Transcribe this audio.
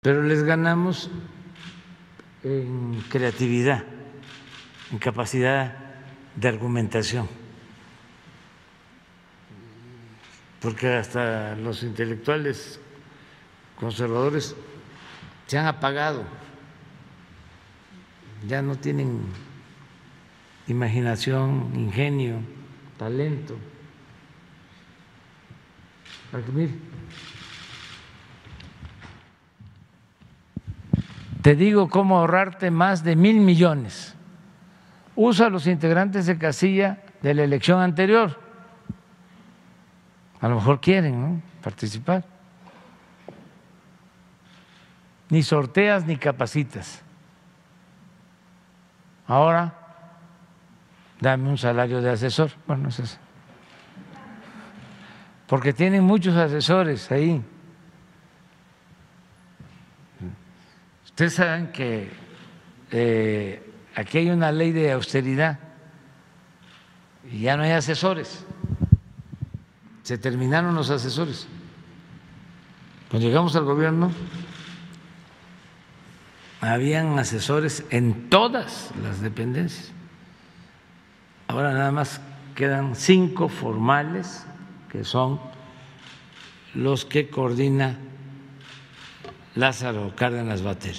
pero les ganamos en creatividad, en capacidad de argumentación, porque hasta los intelectuales conservadores se han apagado, ya no tienen imaginación, ingenio, talento. Mire. Te digo cómo ahorrarte más de mil millones. Usa los integrantes de casilla de la elección anterior. A lo mejor quieren ¿no? participar. Ni sorteas ni capacitas. Ahora, dame un salario de asesor. Bueno, es eso. Porque tienen muchos asesores ahí. Ustedes saben que eh, aquí hay una ley de austeridad y ya no hay asesores. Se terminaron los asesores. Cuando llegamos al gobierno, habían asesores en todas las dependencias. Ahora nada más quedan cinco formales, que son los que coordina Lázaro Cárdenas Batel.